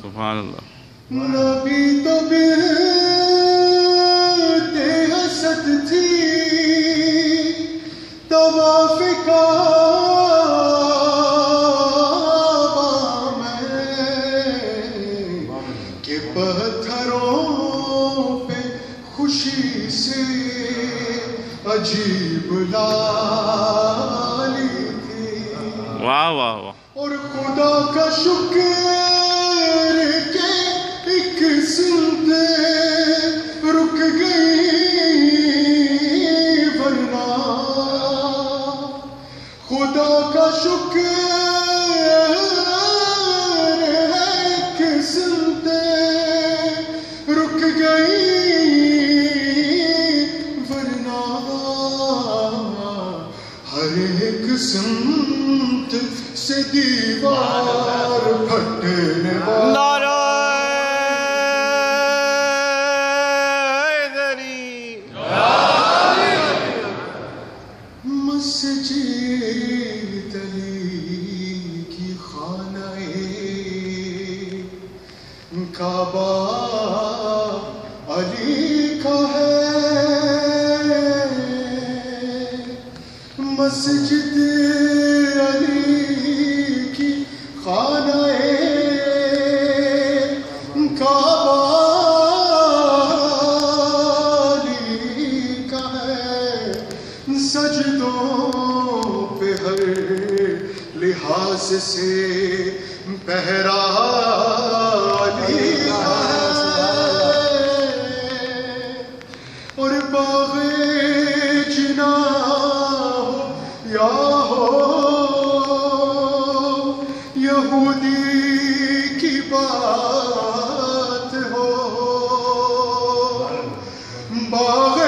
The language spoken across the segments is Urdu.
سبحان اللہ۔ نبی تو حسد عجیب لالی تھی واہ واہ واہ اور خدا کا شکر کہ ایک سنتے ہر ایک سمت سے دیوار پھٹنے والا مسجد علی کی خانہ کعبہ مسجد علی کی خانہ کعبہ علی کا ہے۔ سجدوں پہ ہر لحاظ سے پہرا ہو ہو یہودی کی بات ہو۔ باغ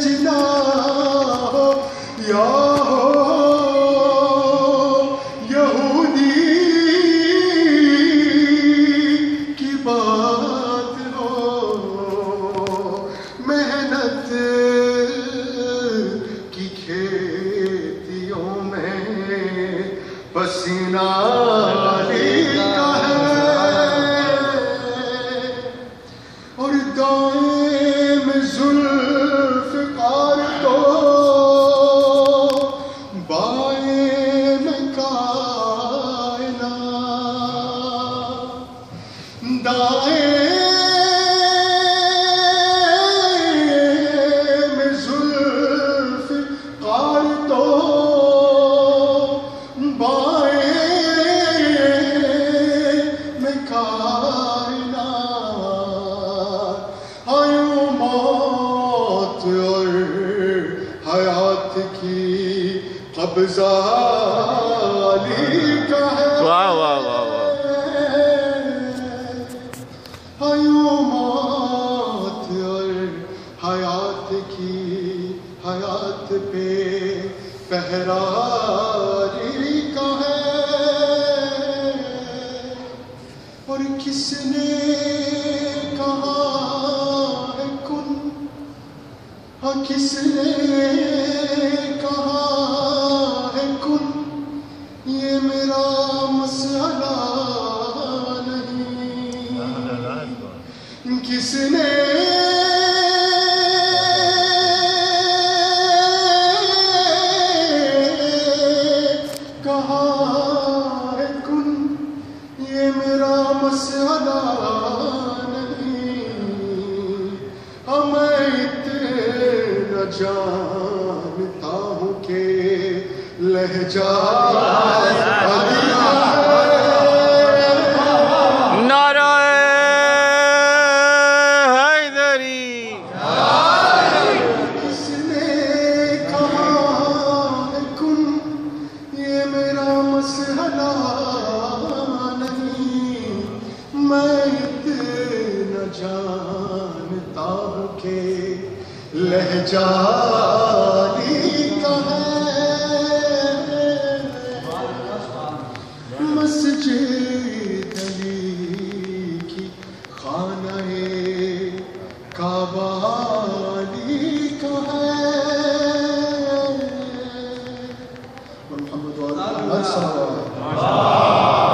جنا ہو یا ہو۔ کی قبضہ علی کا ہے۔ واہ واہ واہ موت اور حیات کی حیات پہ پہرا علی کا ہے۔ اور کس نے کس نے کہا ہے کن؟ یہ میرا مسئلہ نہیں۔ کس نے کہا ہے کن؟ یہ میرا مسئلہ جانتا ہوں کہ لہجہ جانی کہیں مسجد علی کی خانہ کعبہ۔